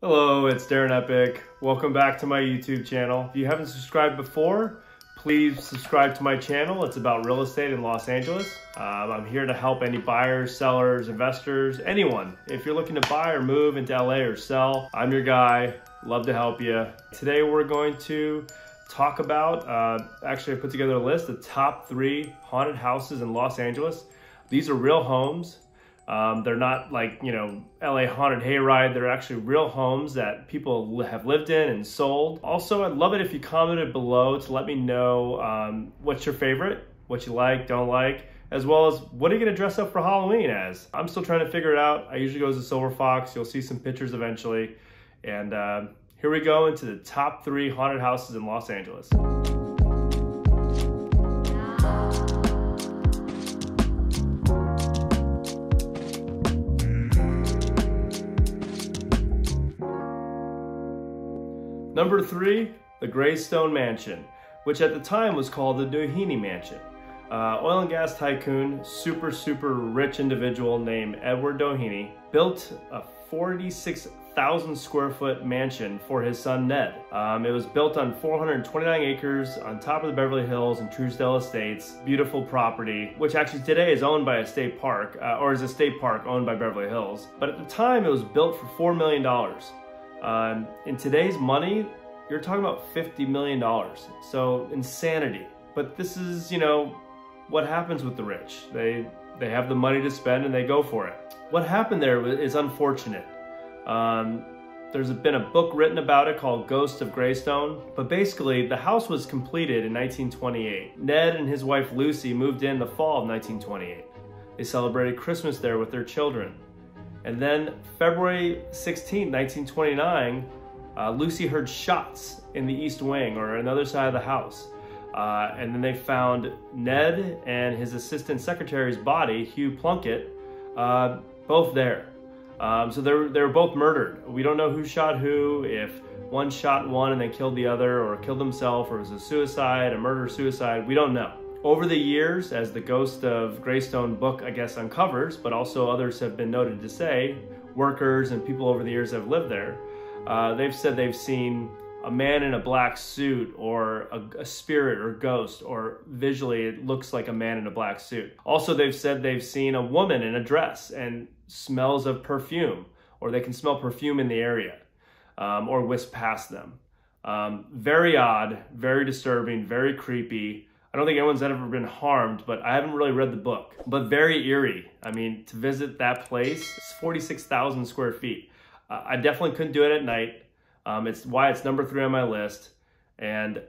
Hello, it's Darin Eppich. Welcome back to my YouTube channel. If you haven't subscribed before, please subscribe to my channel. It's about real estate in Los Angeles. Um, I'm here to help any buyers, sellers, investors, anyone. If you're looking to buy or move into LA or sell, I'm your guy. Love to help you. Today we're going to talk about, uh, actually I put together a list of top three haunted houses in Los Angeles. These are real homes um, they're not like, you know, LA Haunted Hayride. They're actually real homes that people have lived in and sold. Also, I'd love it if you commented below to let me know um, what's your favorite, what you like, don't like, as well as what are you gonna dress up for Halloween as? I'm still trying to figure it out. I usually go as a Silver Fox. You'll see some pictures eventually. And uh, here we go into the top three haunted houses in Los Angeles. Number three, the Greystone Mansion, which at the time was called the Doheny Mansion. Uh, oil and gas tycoon, super, super rich individual named Edward Doheny built a 46,000 square foot mansion for his son Ned. Um, it was built on 429 acres on top of the Beverly Hills and Trousdale Estates. Beautiful property, which actually today is owned by a state park, uh, or is a state park owned by Beverly Hills. But at the time, it was built for $4 million. Um, in today's money, you're talking about $50 million. So insanity. But this is, you know, what happens with the rich. They, they have the money to spend and they go for it. What happened there is unfortunate. Um, there's been a book written about it called Ghost of Greystone, but basically the house was completed in 1928. Ned and his wife Lucy moved in the fall of 1928. They celebrated Christmas there with their children. And then February 16, 1929, uh, Lucy heard shots in the east wing or another side of the house. Uh, and then they found Ned and his assistant secretary's body, Hugh Plunkett, uh, both there. Um, so they were, they were both murdered. We don't know who shot who, if one shot one and then killed the other, or killed himself, or was a suicide, a murder suicide. We don't know. Over the years, as the Ghost of Greystone book, I guess, uncovers, but also others have been noted to say, workers and people over the years have lived there, uh, they've said they've seen a man in a black suit or a, a, spirit or ghost or visually it looks like a man in a black suit. Also, they've said they've seen a woman in a dress and smells of perfume or they can smell perfume in the area um, or whisk past them. Um, very odd, very disturbing, very creepy. I don't think anyone's ever been harmed, but I haven't really read the book. But very eerie. I mean, to visit that place, it's 46,000 square feet. Uh, I definitely couldn't do it at night. Um, it's why it's number three on my list and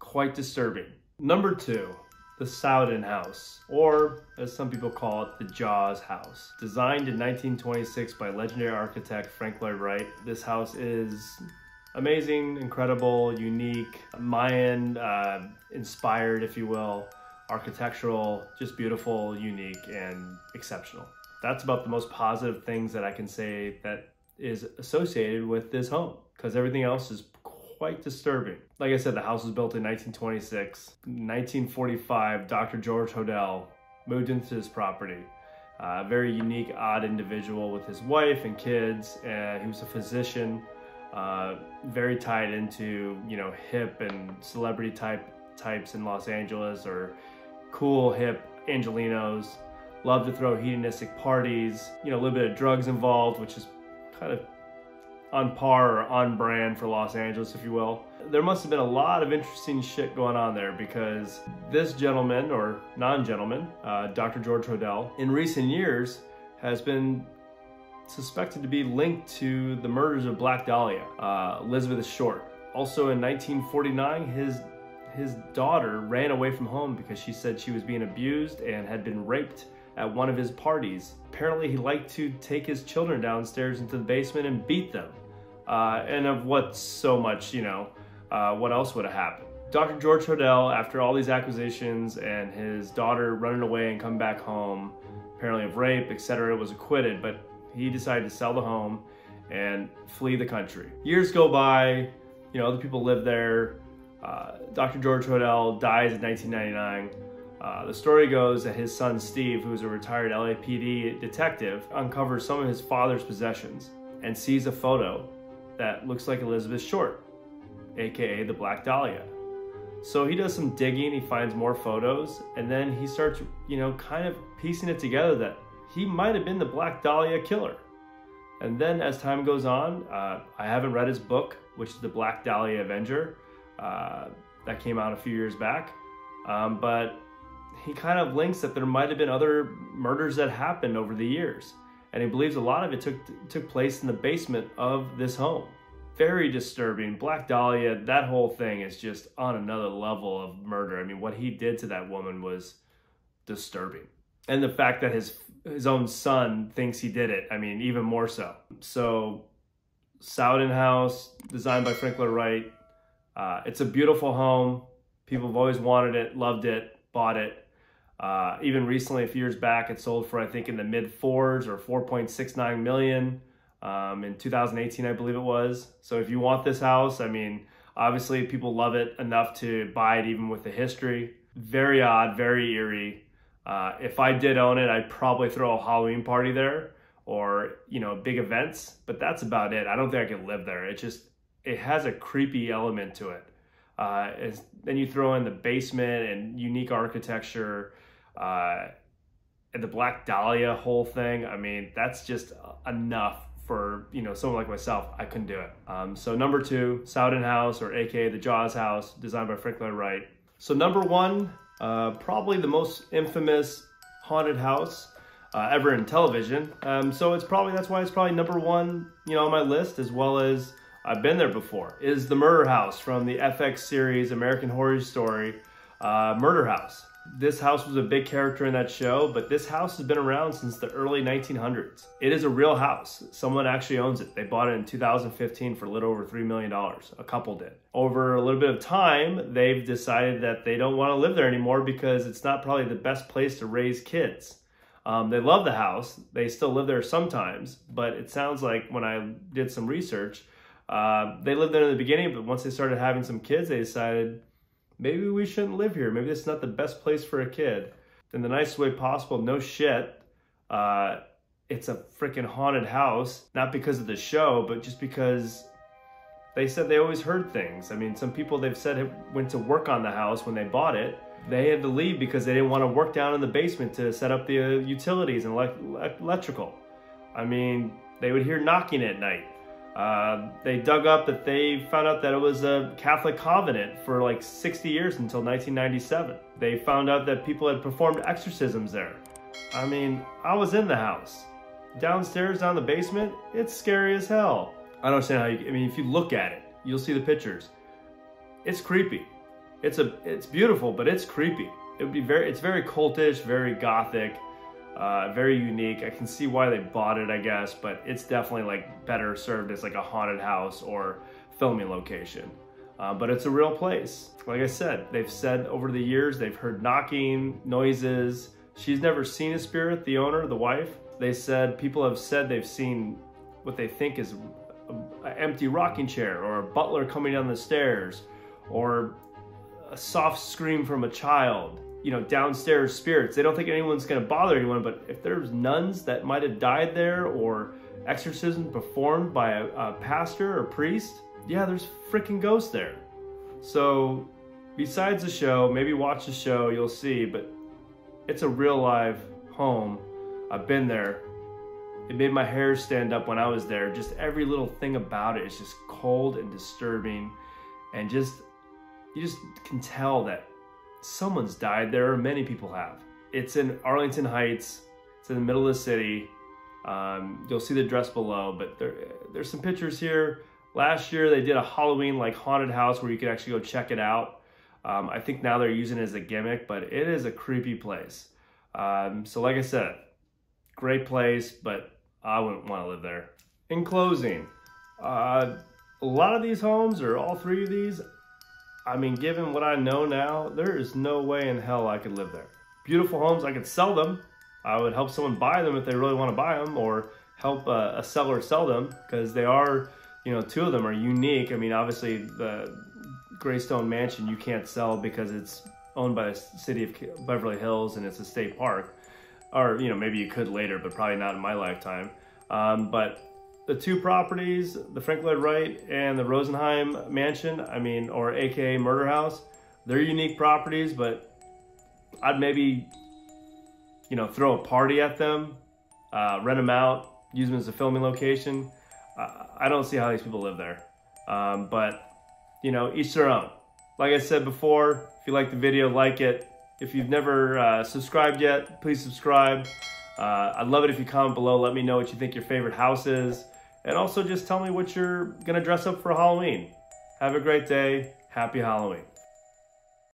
quite disturbing. Number two, the Sowden House, or as some people call it, the Jaws House. Designed in 1926 by legendary architect Frank Lloyd Wright, this house is amazing, incredible, unique, Mayan uh, inspired, if you will, architectural, just beautiful, unique, and exceptional. That's about the most positive things that I can say that is associated with this home because everything else is quite disturbing. Like I said, the house was built in 1926. 1945, Dr. George Hodel moved into this property. A uh, very unique, odd individual with his wife and kids. Uh, he was a physician uh, very tied into you know hip and celebrity type types in Los Angeles or cool hip Angelenos. Love to throw hedonistic parties. You know, a little bit of drugs involved, which is kind of on par or on brand for Los Angeles, if you will. There must have been a lot of interesting shit going on there because this gentleman, or non-gentleman, uh, Dr. George Hodel, in recent years has been suspected to be linked to the murders of Black Dahlia, uh, Elizabeth Short. Also in 1949, his his daughter ran away from home because she said she was being abused and had been raped at one of his parties. Apparently, he liked to take his children downstairs into the basement and beat them. Uh, and of what so much, you know, uh, what else would have happened? Dr. George Hodel, after all these accusations and his daughter running away and come back home, apparently of rape, etc., was acquitted. But he decided to sell the home and flee the country. Years go by, you know, other people live there. Uh, Dr. George Hodel dies in 1999. Uh, the story goes that his son Steve, who's a retired LAPD detective, uncovers some of his father's possessions. and sees a photo that looks like Elizabeth Short, aka the Black Dahlia. So he does some digging, he finds more photos, and then he starts, you know, kind of piecing it together that he might have been the Black Dahlia killer. And then as time goes on, uh, I haven't read his book, which is The Black Dahlia Avenger. Uh, that came out a few years back. Um, but he kind of links that there might have been other murders that happened over the years. And he believes a lot of it took, took place in the basement of this home. Very disturbing. Black Dahlia, that whole thing is just on another level of murder. I mean, what he did to that woman was disturbing. And the fact that his his own son thinks he did it. I mean, even more so. So, Sowden House, designed by Frank Lloyd Wright. Uh, it's a beautiful home. People have always wanted it, loved it, bought it. Uh, even recently, a few years back, it sold for I think in the mid fours or 4.69 million um, in 2018, I believe it was. So if you want this house, I mean, obviously people love it enough to buy it, even with the history. Very odd, very eerie. Uh, if I did own it, I'd probably throw a Halloween party there or, you know, big events, but that's about it. I don't think I could live there. It just, it has a creepy element to it. Uh, then you throw in the basement and unique architecture, uh, and the Black Dahlia whole thing. I mean, that's just enough for you know someone like myself. I couldn't do it. Um, so number two, Sowden House, or AKA the Jaws House, designed by Frank Lloyd Wright. So number one, uh, probably the most infamous haunted house uh, ever in television. Um, so it's probably that's why it's probably number one, you know, on my list, as well as I've been there before. Is the Murder House from the FX series American Horror Story, uh, Murder House. This house was a big character in that show, but this house has been around since the early 1900s. It is a real house. Someone actually owns it. They bought it in 2015 for a little over $3 million. A couple did. Over a little bit of time, they've decided that they don't want to live there anymore because it's not probably the best place to raise kids. Um, they love the house. They still live there sometimes, but it sounds like when I did some research, uh, they lived there in the beginning, but once they started having some kids, they decided maybe we shouldn't live here. Maybe it's not the best place for a kid. In the nicest way possible, no shit. Uh, it's a freaking haunted house, not because of the show, but just because they said they always heard things. I mean, some people they've said went to work on the house when they bought it. They had to leave because they didn't want to work down in the basement to set up the uh, utilities and electrical. I mean, they would hear knocking at night. Uh, they dug up that they found out that it was a Catholic convent for like 60 years until 1997. They found out that people had performed exorcisms there. I mean, I was in the house. Downstairs, down the basement, it's scary as hell. I don't understand how you, I mean, if you look at it, you'll see the pictures. It's creepy. It's a, it's beautiful, but it's creepy. It would be very, it's very cultish, very gothic. Uh, very unique. I can see why they bought it, I guess, but it's definitely like better served as like a haunted house or filming location. Uh, but it's a real place. Like I said, they've said over the years they've heard knocking, noises. She's never seen a spirit, the owner, the wife. They said people have said they've seen what they think is an empty rocking chair or a butler coming down the stairs or a soft scream from a child you know, downstairs spirits. They don't think anyone's going to bother anyone, but if there's nuns that might have died there or exorcism performed by a, a pastor or priest, yeah, there's freaking ghosts there. So, besides the show, maybe watch the show, you'll see, but it's a real live home. I've been there. It made my hair stand up when I was there. Just every little thing about it is just cold and disturbing. And just, you just can tell that someone's died there, many people have. It's in Arlington Heights. It's in the middle of the city. Um, you'll see the address below, but there, there's some pictures here. Last year they did a Halloween like haunted house where you could actually go check it out. Um, I think now they're using it as a gimmick, but it is a creepy place. Um, so like I said, great place, but I wouldn't want to live there. In closing, uh, a lot of these homes, or all three of these, I mean, given what I know now, there is no way in hell I could live there. Beautiful homes, I could sell them. I would help someone buy them if they really want to buy them, or help a, a seller sell them because they are, you know, two of them are unique. I mean, obviously the Greystone Mansion you can't sell because it's owned by the city of Beverly Hills and it's a state park. Or, you know, maybe you could later, but probably not in my lifetime. Um, but the two properties, the Frank Lloyd Wright and the Rosenheim Mansion, I mean, or AKA Murder House, they're unique properties, but I'd maybe, you know, throw a party at them, uh, rent them out, use them as a filming location. Uh, I don't see how these people live there. Um, but, you know, each their own. Like I said before, if you like the video, like it. If you've never uh, subscribed yet, please subscribe. Uh, I'd love it if you comment below. Let me know what you think your favorite house is. And also just tell me what you're going to dress up for Halloween. Have a great day. Happy Halloween.